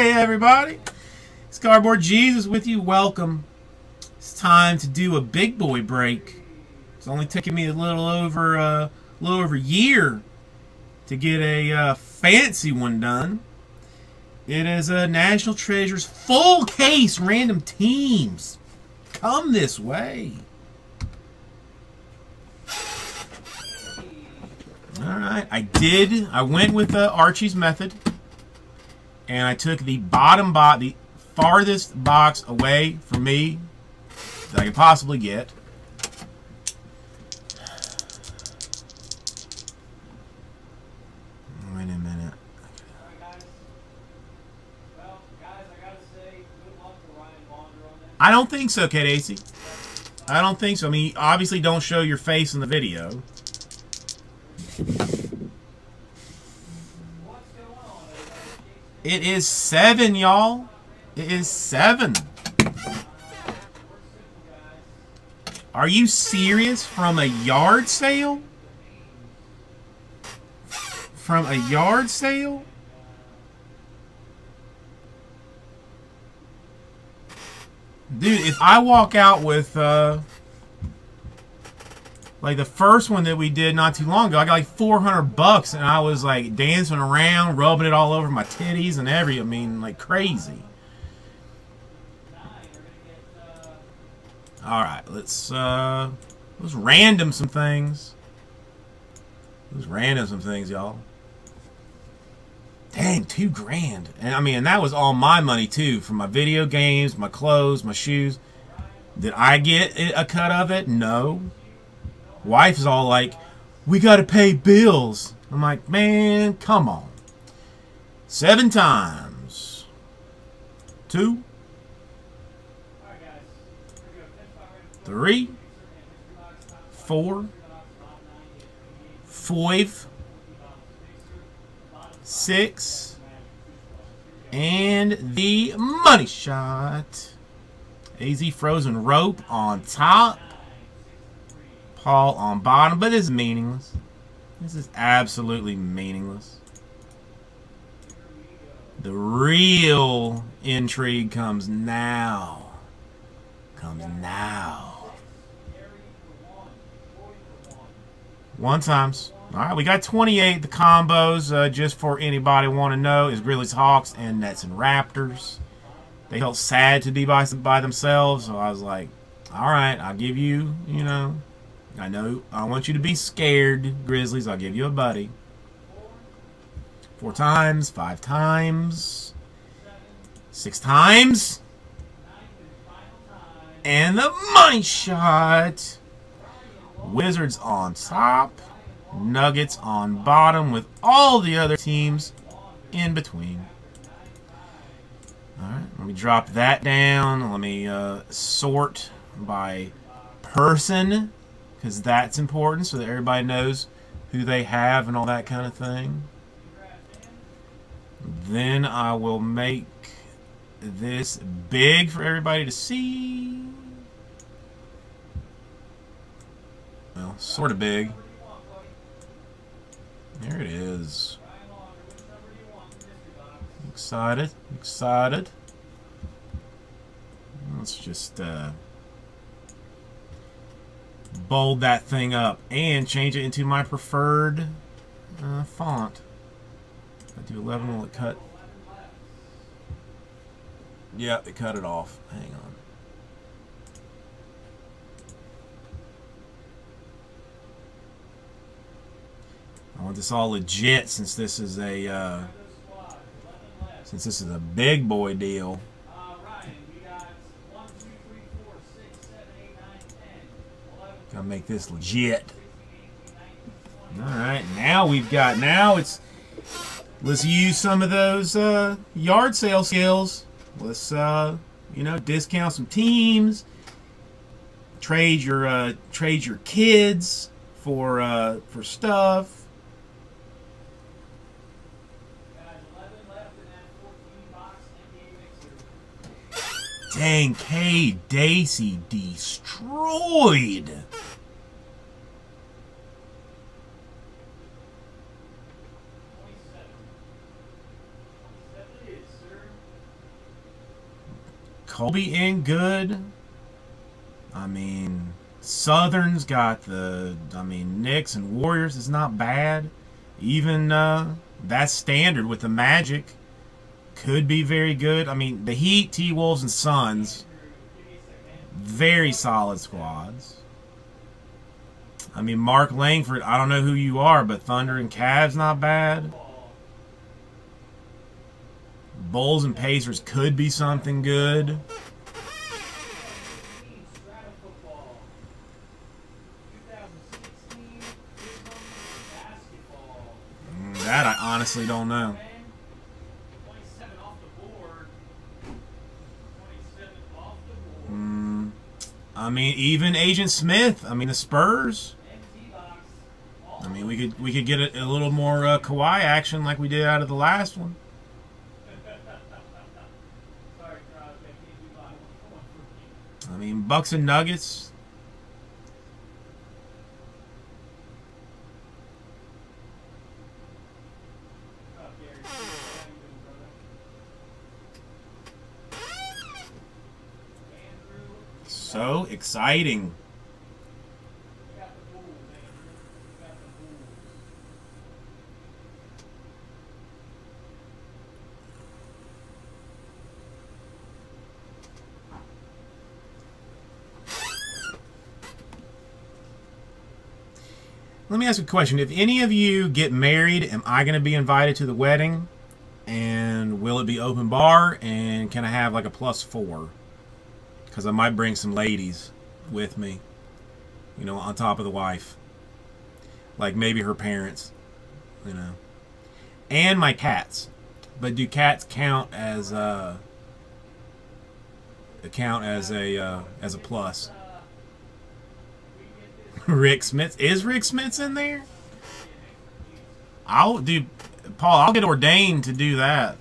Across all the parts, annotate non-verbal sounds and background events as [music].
Hey, everybody. It's Cardboard Jesus with you. Welcome. It's time to do a big boy break. It's only taking me a little over uh, a little over a year to get a uh, fancy one done. It is a National Treasures full case random teams. Come this way. All right, I did. I went with uh, Archie's method, and I took the bottom bot, the farthest box away from me that I could possibly get. Wait a minute. I don't think so, Kid AC. I don't think so. I mean, obviously don't show your face in the video. It is seven, y'all. It is seven. Are you serious? From a yard sale? From a yard sale? Dude, if I walk out with, uh, like the first one that we did not too long ago, I got like 400 bucks and I was like dancing around, rubbing it all over my titties and every, I mean, like crazy. All right, let's, uh, let's random some things. Let's random some things, y'all. Dang, two grand. And I mean, and that was all my money too, for my video games, my clothes, my shoes. Did I get a cut of it? No. Wife is all like, we got to pay bills. I'm like, man, come on. Seven times. Two. Three. Four. Five six, and the money shot. AZ frozen rope on top. Paul on bottom, but it's meaningless. This is absolutely meaningless. The real intrigue comes now. Comes now. One times. All right, we got 28. The combos, uh, just for anybody want to know, is Grizzlies, Hawks, and Nets and Raptors. They felt sad to be by, by themselves, so I was like, all right, I'll give you, you know, I know, I want you to be scared, Grizzlies. I'll give you a buddy. Four times, five times, six times, and the money shot. Wizards on top. Nuggets on bottom with all the other teams in between. Alright, let me drop that down. Let me uh, sort by person because that's important so that everybody knows who they have and all that kind of thing. Then I will make this big for everybody to see. Well, sort of big. There it is. Excited, excited. Let's just uh, bold that thing up and change it into my preferred uh, font. I do 11, will it cut? Yeah, it cut it off. Hang on. I want this all legit since this is a uh, since this is a big boy deal. Gotta make this legit. Alright, now we've got now it's let's use some of those uh, yard sale skills. Let's uh, you know, discount some teams, trade your uh, trade your kids for uh, for stuff Dang, K. Daisy destroyed. Colby in good. I mean, Southern's got the, I mean, Knicks and Warriors is not bad. Even uh, that standard with the Magic could be very good. I mean, the Heat, T-Wolves, and Suns, very solid squads. I mean, Mark Langford, I don't know who you are, but Thunder and Cavs not bad. Bulls and Pacers could be something good. Mm, that I honestly don't know. Mm, I mean, even Agent Smith. I mean, the Spurs. I mean, we could we could get a, a little more uh, Kawhi action like we did out of the last one. Mean, Bucks and Nuggets. So exciting. Me ask a question. If any of you get married, am I going to be invited to the wedding? And will it be open bar? And can I have like a plus four? Because I might bring some ladies with me, you know, on top of the wife. Like maybe her parents, you know. And my cats. But do cats count as uh count as a uh, as a plus? Rick Smits. Is Rick Smits in there? I'll do, Paul, I'll get ordained to do that.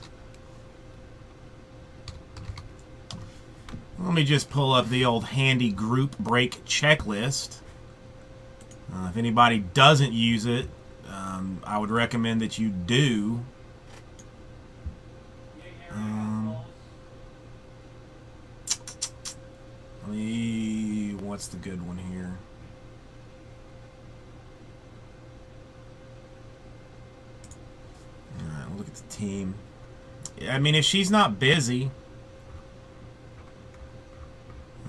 Let me just pull up the old handy group break checklist. Uh, if anybody doesn't use it, um, I would recommend that you do. Um, let me, what's the good one here? Alright, we'll look at the team. I mean, if she's not busy.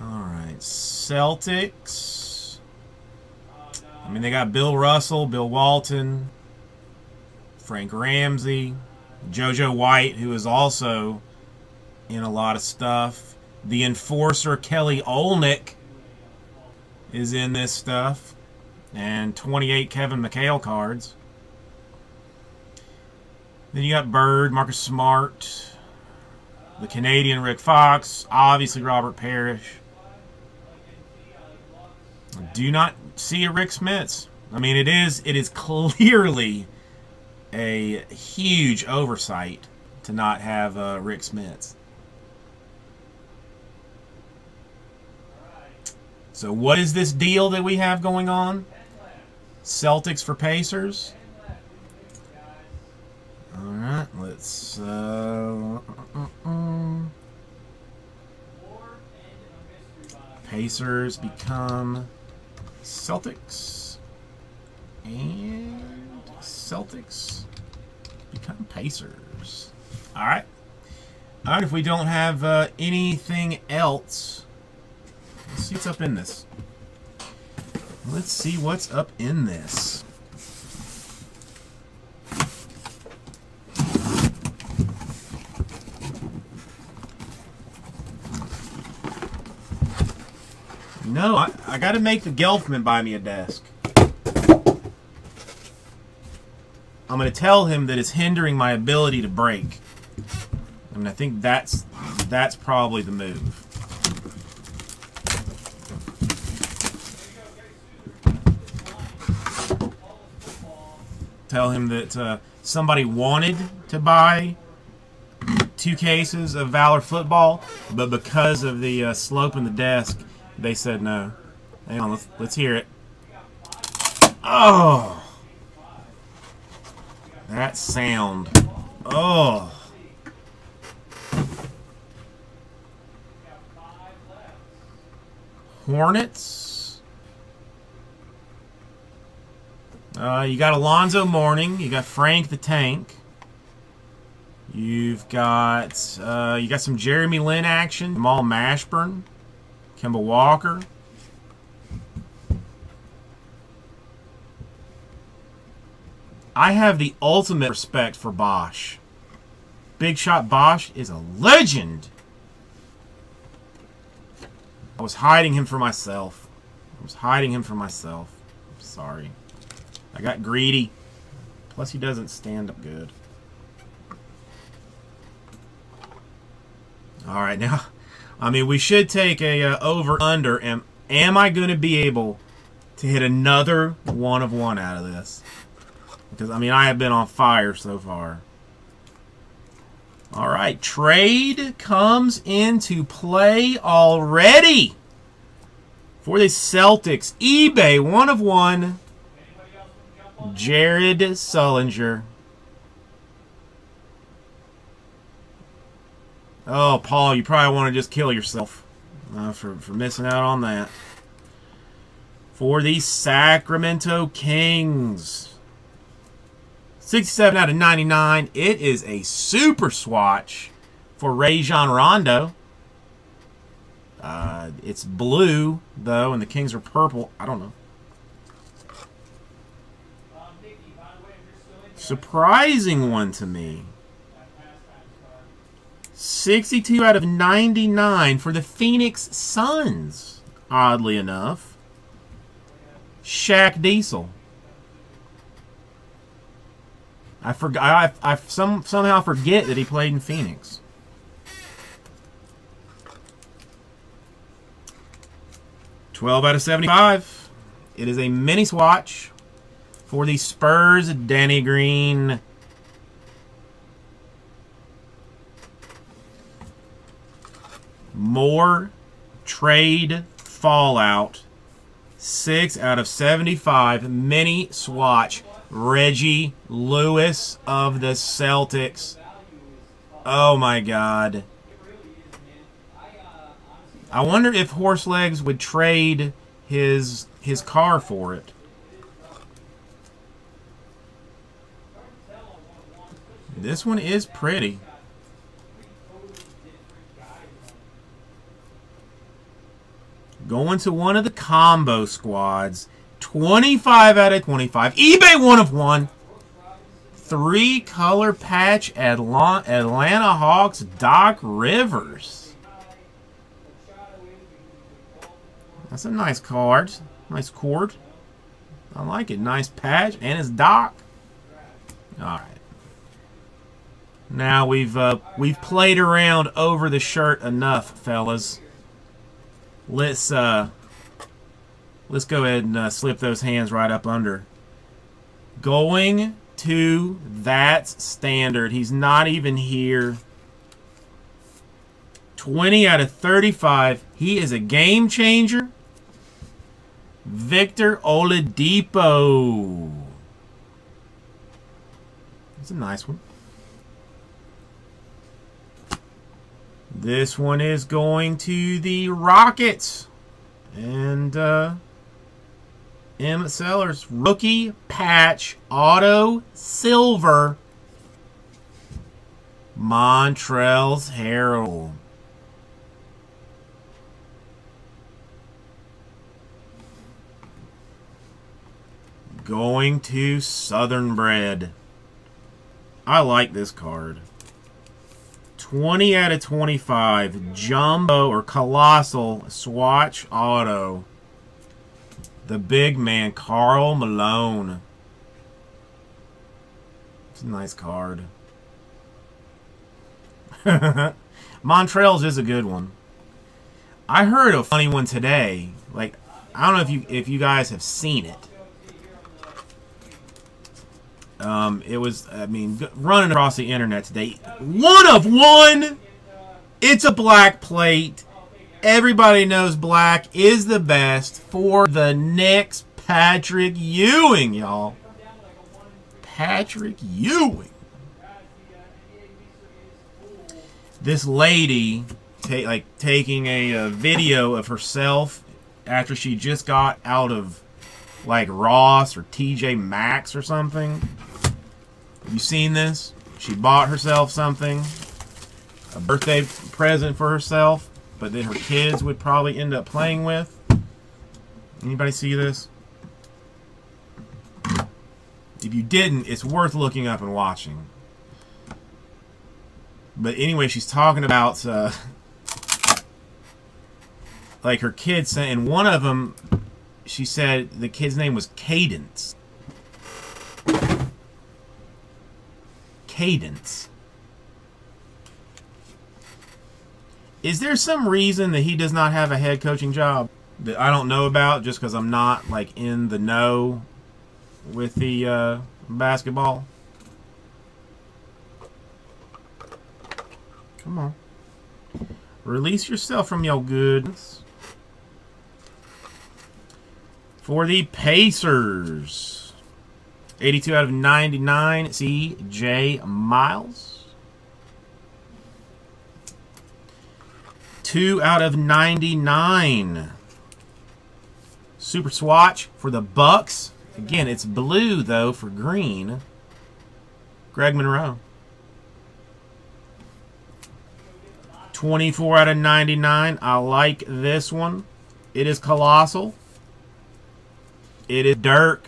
Alright, Celtics. I mean, they got Bill Russell, Bill Walton, Frank Ramsey, JoJo White, who is also in a lot of stuff. The enforcer, Kelly Olynyk, is in this stuff. And 28 Kevin McHale cards. Then you got Bird, Marcus Smart, the Canadian Rick Fox, obviously Robert Parish. Do not see a Rick Smits. I mean, it is it is [laughs] clearly a huge oversight to not have uh, Rick Smits. So what is this deal that we have going on? Celtics for Pacers. All right, let's. Uh, uh, uh, Pacers become Celtics, and Celtics become Pacers. All right. All right. If we don't have uh, anything else, let's see what's up in this. Let's see what's up in this. No, I, I got to make the Gelfman buy me a desk. I'm to tell him that it's hindering my ability to break. I mean, I think that's that's probably the move. Tell him that uh, somebody wanted to buy two cases of Valor football, but because of the uh, slope in the desk, they said no. Hang on, let's let's hear it. Oh, that sound. Oh. Hornets. Uh, you got Alonzo Mourning. You got Frank the Tank. You've got uh, you got some Jeremy Lin action. Jamal Mashburn, Kemba Walker. I have the ultimate respect for Bosch. Big Shot Bosch is a legend. I was hiding him for myself. I was hiding him for myself. I'm sorry. I got greedy. Plus, he doesn't stand up good. All right, now, I mean, we should take a uh, over under. Am am I going to be able to hit another one of one out of this? Because I mean, I have been on fire so far. All right, trade comes into play already for the Celtics. eBay one of one. Jared Sullinger. Oh, Paul, you probably want to just kill yourself uh, for, for missing out on that. For the Sacramento Kings. 67 out of 99. It is a super swatch for Rajon Rondo. Uh, it's blue, though, and the Kings are purple. I don't know. Surprising one to me. 62 out of 99 for the Phoenix Suns, oddly enough. Shaq Diesel. I forgot. I, I some somehow forget that he played in Phoenix. Twelve out of seventy-five. It is a mini swatch for the Spurs. Danny Green. More trade fallout. Six out of 75. Mini swatch. Reggie Lewis of the Celtics. Oh my god. I wonder if Horselegs would trade his his car for it. This one is pretty. Going to one of the combo squads. 25 out of 25. eBay one of one. Three color patch Atlanta Hawks Doc Rivers. That's a nice card. Nice cord. I like it. Nice patch. And it's Doc. Alright. Now we've uh, we've played around over the shirt enough, fellas let's uh, let's go ahead and uh, slip those hands right up under. Going to that standard. He's not even here. 20 out of 35. He is a game changer. Victor Oladipo. That's a nice one. This one is going to the Rockets. And uh, Emmett Sellers, rookie patch, auto silver, Montrezl Harrell. Going to Southern Bread. I like this card. 20 out of 25. Jumbo or Colossal Swatch Auto. The big man, Karl Malone. It's a nice card. [laughs] Montrell's is a good one. I heard a funny one today. Like, I don't know if you if you guys have seen it. Um, it was, I mean, running across the internet today. One of one! It's a black plate. Everybody knows black is the best for the next Patrick Ewing, y'all. Patrick Ewing. This lady, ta like taking a, a video of herself after she just got out of like Ross or TJ Maxx or something. You seen this? She bought herself something, a birthday present for herself, but then her kids would probably end up playing with. Anybody see this? If you didn't, it's worth looking up and watching. But anyway, she's talking about uh, like her kids, and one of them, she said the kid's name was Cadence. Cadence. Is there some reason that he does not have a head coaching job that I don't know about just because I'm not like in the know with the uh, basketball? Come on. Release yourself from your goodness. For the Pacers. 82 out of 99, C.J. Miles. 2 out of 99. Super swatch for the Bucks. Again, it's blue, though, for green. Greg Monroe. 24 out of 99. I like this one. It is colossal. It is Dirk.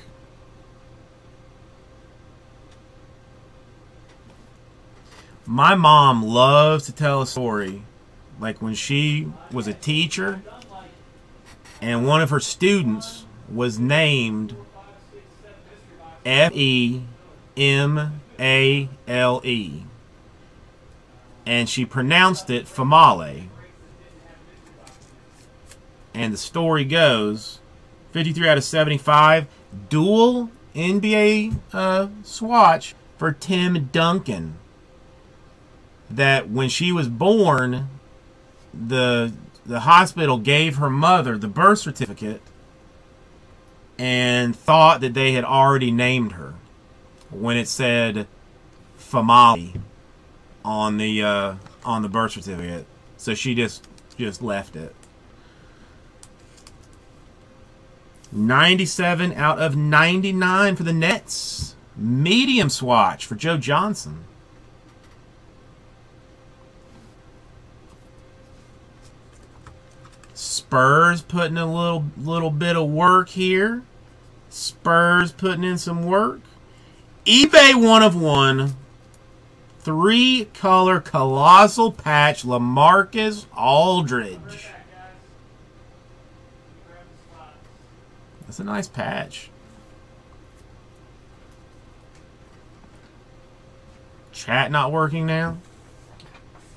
My mom loves to tell a story. Like when she was a teacher and one of her students was named F E M A L E and she pronounced it Famale. And the story goes 53 out of 75, dual NBA uh, swatch for Tim Duncan. That when she was born, the the hospital gave her mother the birth certificate and thought that they had already named her when it said Famali on the uh, on the birth certificate, so she just just left it. 97 out of 99 for the Nets. Medium swatch for Joe Johnson. Spurs putting a little little bit of work here. Spurs putting in some work. eBay one of one three color colossal patch LaMarcus Aldridge. That's a nice patch. Chat not working now?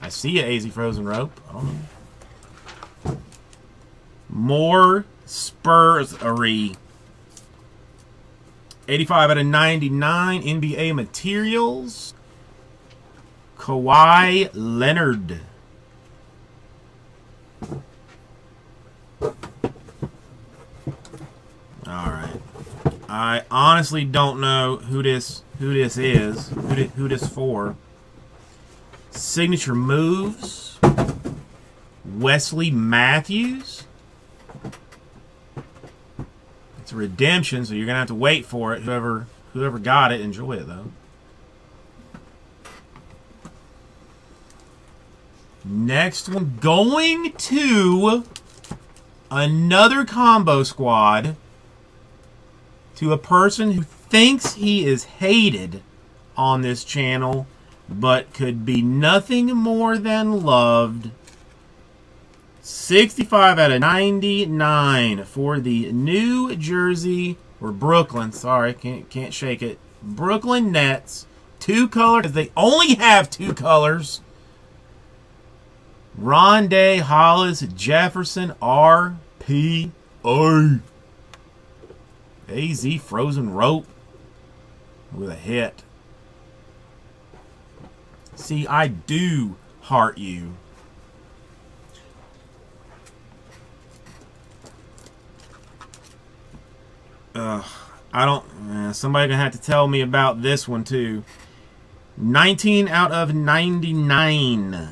I see you, AZ Frozen Rope. More Spursery. 85 out of 99 NBA materials. Kawhi Leonard. Alright. I honestly don't know who this who this is. Who, this, who this for. Signature moves. Wesley Matthews. It's a redemption, so you're gonna have to wait for it. Whoever whoever got it, enjoy it though. Next one going to another combo squad to a person who thinks he is hated on this channel but could be nothing more than loved. 65 out of 99 for the New Jersey or Brooklyn, sorry, can't can't shake it. Brooklyn Nets, two colors. They only have two colors. Rondae Hollis Jefferson RPA. AZ Frozen Rope with a hit. See, I do heart you. Ugh, I don't. Uh, somebody gonna have to tell me about this one too. 19 out of 99.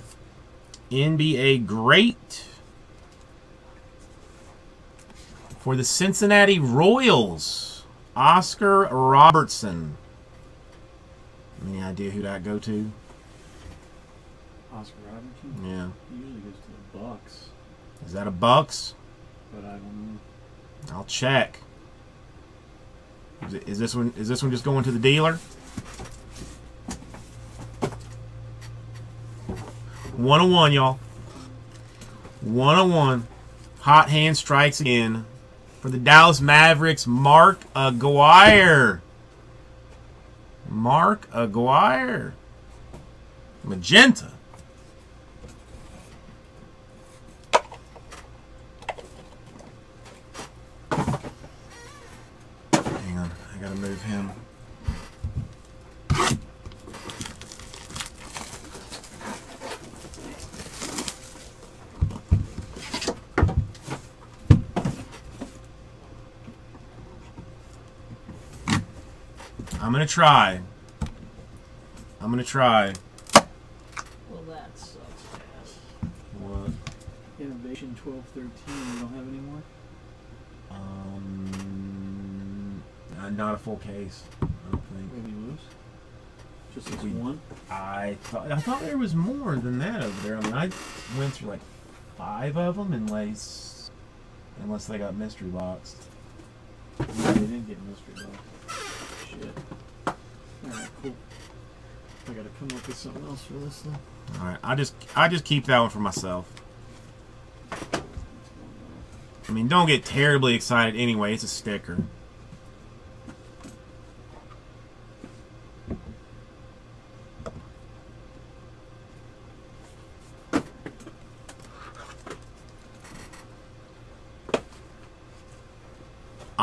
NBA great. For the Cincinnati Royals, Oscar Robertson. Any idea who that go to? Oscar Robertson. Yeah. He usually goes to the Bucks, Is that a Bucks? but I don't know. I'll check. Is, it, is this one? Is this one just going to the dealer? One on one, y'all. One on one. Hot hand strikes again for the Dallas Mavericks. Mark Aguirre. Mark Aguirre. Magenta. Hang on, I gotta move him. I'm gonna try. I'm gonna try. Well, that sucks ass. What? Innovation 1213. You don't have any more? Um, uh, not a full case. I don't think. Maybe you lose. Just this We- one. I thought I thought there was more than that over there. I mean, I went through like five of them, unless unless they got mystery boxed. No, they didn't get mystery box. Shit. Alright, cool. I gotta come up with something else for this then. All right, I just I just keep that one for myself. I mean, don't get terribly excited anyway. It's a sticker.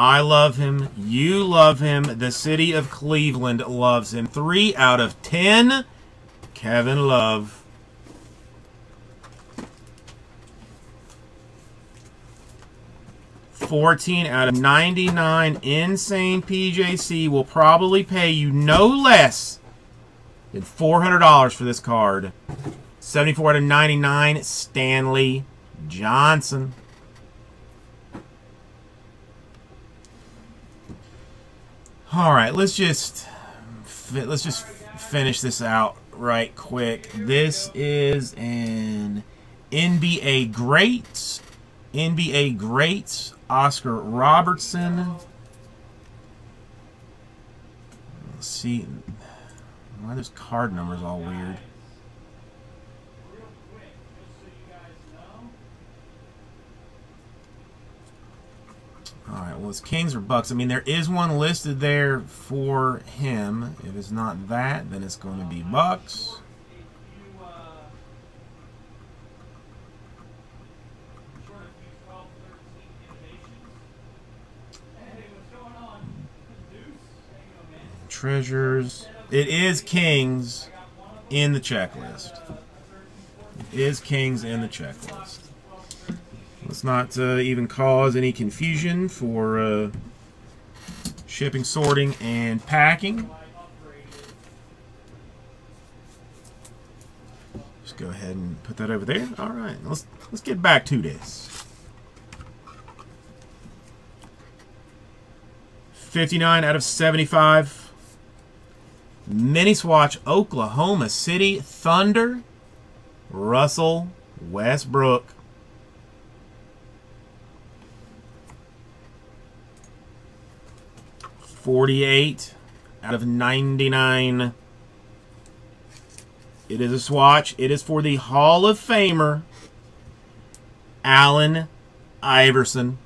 I love him. You love him. The city of Cleveland loves him. Three out of ten. Kevin Love. Fourteen out of ninety-nine. Insane PJC will probably pay you no less than four hundred dollars for this card. Seventy-four out of ninety-nine. Stanley Johnson. All right, let's just let's just finish this out right quick. This is an NBA great, NBA great Oscar Robertson. Let's see why are card numbers all weird. All right, well, it's Kings or Bucks. I mean, there is one listed there for him. If it's not that, then it's going to be Bucks. Treasures. It is Kings in the checklist. It is Kings in the checklist. Let's not uh, even cause any confusion for uh, shipping, sorting, and packing. Just go ahead and put that over there. All right, let's let's get back to this. 59 out of 75. Mini swatch Oklahoma City Thunder. Russell Westbrook. Forty-eight out of ninety-nine. It is a swatch. It is for the Hall of Famer, Allen Iverson.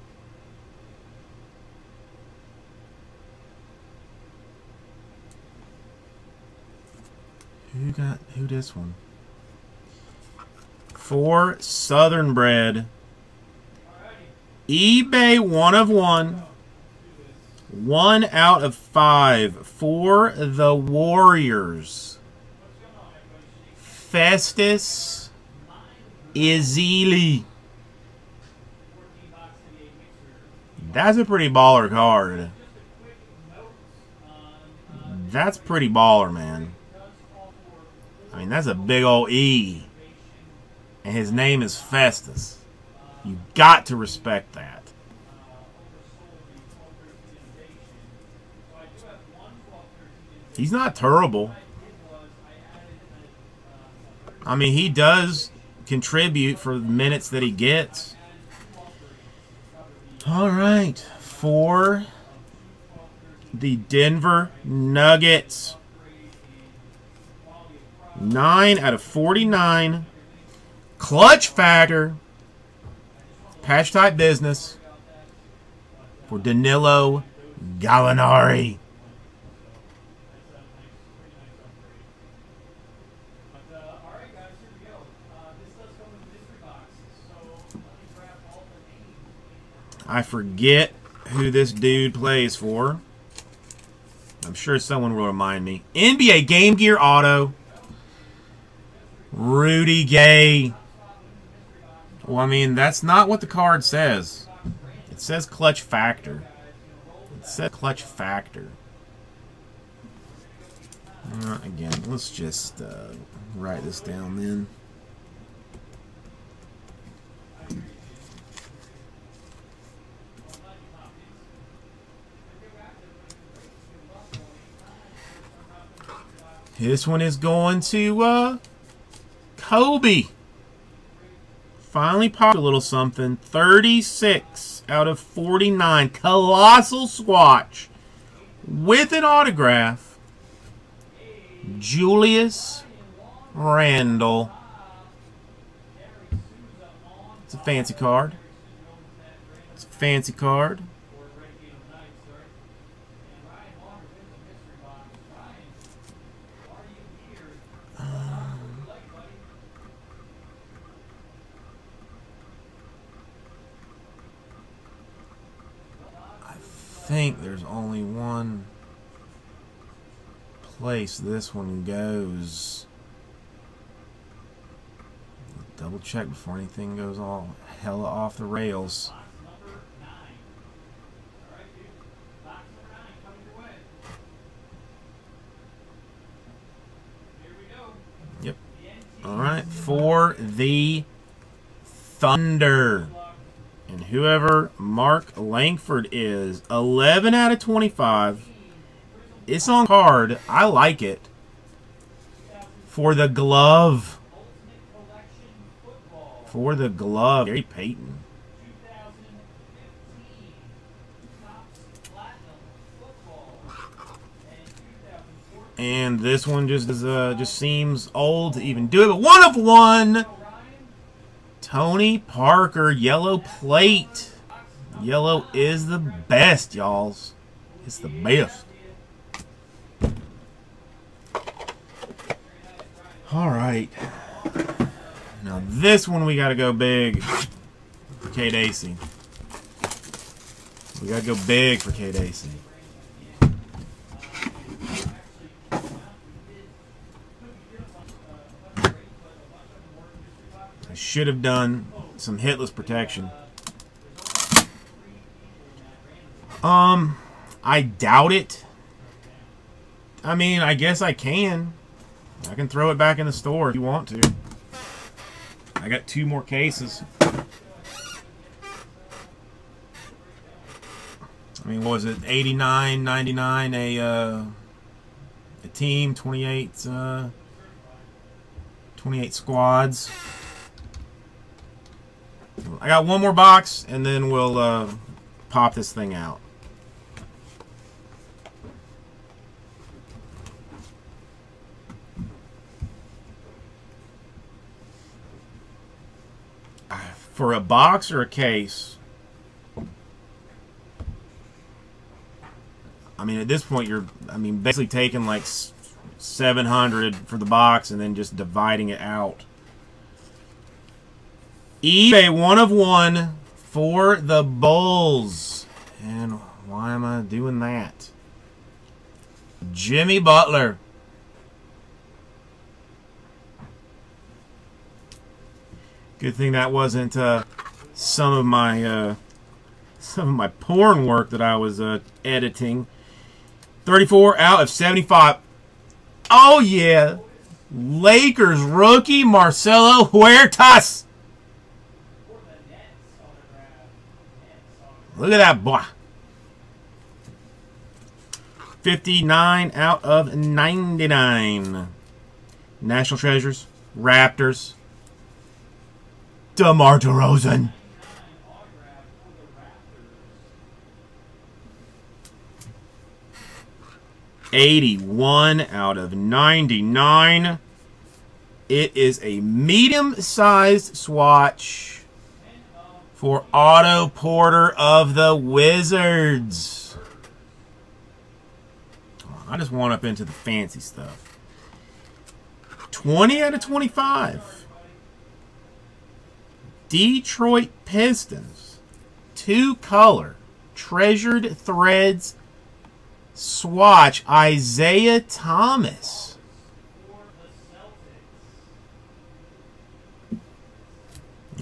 Who got who this one? For Southern Bread. eBay one of one. One out of five for the Warriors. Festus Ezeli. That's a pretty baller card. That's pretty baller, man. I mean, that's a big old E. And his name is Festus. You got to respect that. He's not terrible. I mean, he does contribute for the minutes that he gets. All right, for the Denver Nuggets. 9 out of 49. Clutch factor. Patch type business for Danilo Gallinari. I forget who this dude plays for. I'm sure someone will remind me. NBA Game Gear Auto. Rudy Gay. Well, I mean, that's not what the card says. It says clutch factor. It says clutch factor. Uh, again, let's just uh, write this down then. This one is going to uh, Kobe. Finally popped a little something. 36 out of 49. Colossal swatch. With an autograph. Julius Randle. It's a fancy card. It's a fancy card. Think there's only one place this one goes. Double check before anything goes all hella off the rails. Yep. All right, for the Thunder. And whoever Mark Langford is, 11 out of 25. It's on card. I like it. For the glove. For the glove. Gary Payton. And this one just is, uh, just seems old to even do it. But one of one. Tony Parker, yellow plate. Yellow is the best, y'all. It's the best. All right. Now this one we got to go big for Kate Acey. We got to go big for Kate Acey. Should have done some hitless protection. Um, I doubt it. I mean, I guess I can. I can throw it back in the store if you want to. I got two more cases. I mean, what was it? 89, 99, a, uh, a team, 28, uh, 28 squads. I got one more box, and then we'll uh, pop this thing out. For a box or a case, I mean, at this point, you're, I mean, basically taking like 700 for the box and then just dividing it out eBay one of one for the Bulls. And why am I doing that? Jimmy Butler. Good thing that wasn't uh, some of my uh, some of my porn work that I was uh, editing. 34 out of 75. Oh yeah. Lakers rookie Marcelo Huertas. Look at that boy. 59 out of 99. National Treasures, Raptors, DeMar DeRozan. Eighty-one out of ninety-nine. It is a medium-sized swatch for Otto Porter of the Wizards. I just want up into the fancy stuff. 20 out of 25. Detroit Pistons. Two color. Treasured Threads. Swatch. Isiah Thomas.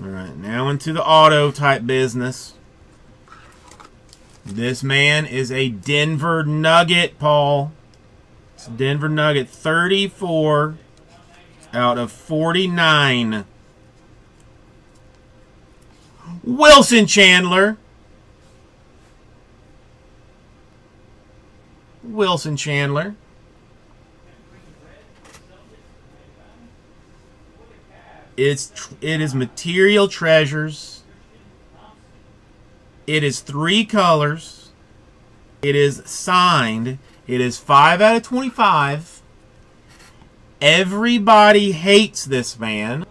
All right, now into the auto type business. This man is a Denver Nugget, Paul. It's Denver Nugget, 34 out of 49. Wilson Chandler. Wilson Chandler. It's it is material treasures. It is three colors. It is signed. It is five out of twenty-five. Everybody hates this man.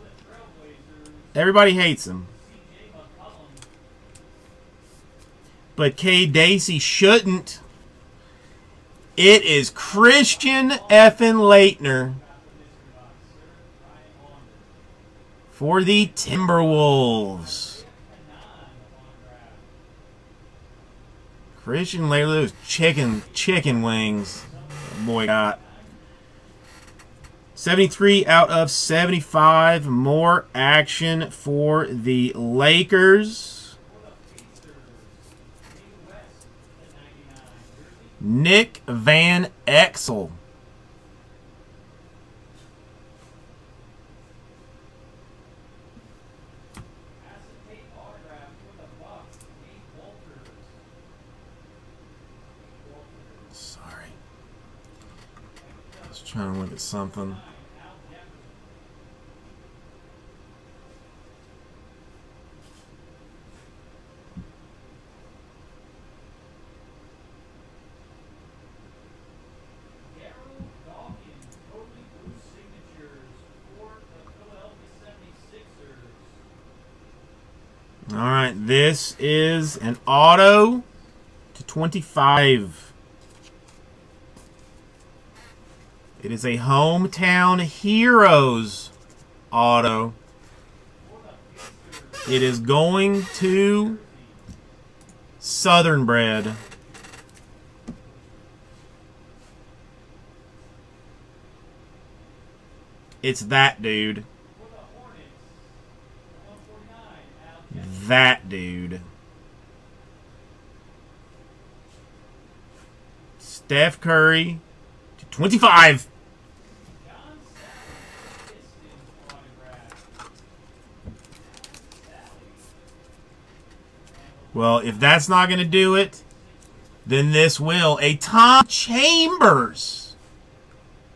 Everybody hates him. But K. Dacey shouldn't. It is Christian effin Laettner. For the Timberwolves. Christian Laettner's chicken chicken wings. Boy got 73 out of 75. More action for the Lakers. Nick Van Exel. Trying to look at something. All right, this is an auto to 25. It is a Hometown Heroes auto. It is going to Southern Bread. It's that dude. That dude. Steph Curry to 25. Well, if that's not going to do it, then this will. A Tom Chambers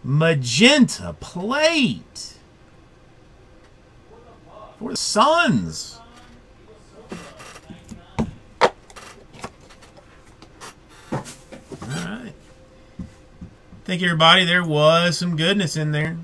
magenta plate for the Suns. All right. Thank you, everybody. There was some goodness in there.